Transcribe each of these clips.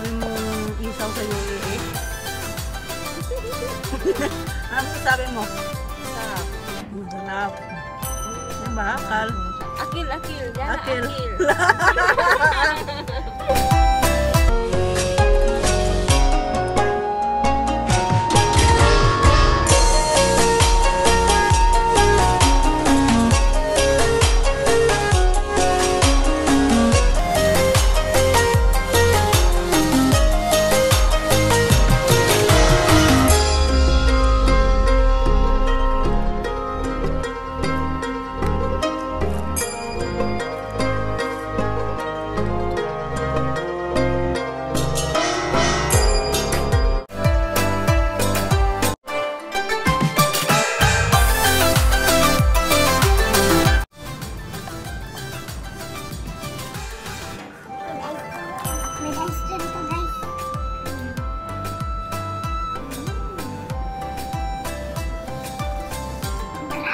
dami mong isaw sa eh. UAE. ano sabi mo? Sarap. Sarap. Diba? Akal. Akil, akil. Yan akil. akil.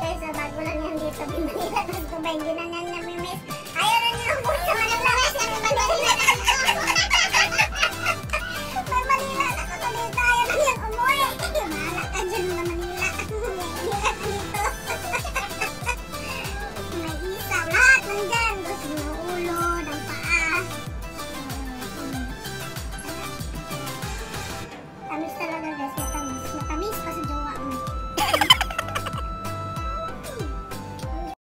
Eh, sa bago lang yan dito. Manila, tapos Dubai. Hindi na yan.